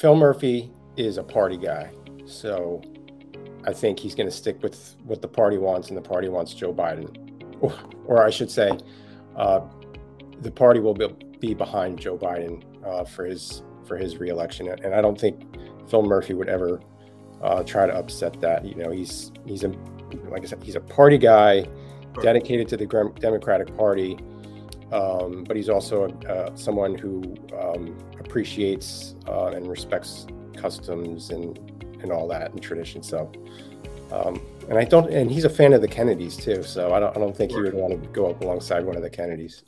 Phil Murphy is a party guy, so I think he's going to stick with what the party wants, and the party wants Joe Biden, or, or I should say, uh, the party will be, be behind Joe Biden uh, for his for his reelection, and I don't think Phil Murphy would ever uh, try to upset that. You know, he's he's a like I said, he's a party guy, dedicated to the Democratic Party, um, but he's also uh, someone who um, appreciates uh, and respects customs and and all that and tradition. So, um, and I don't, and he's a fan of the Kennedys too. So I don't, I don't think he would want to go up alongside one of the Kennedys.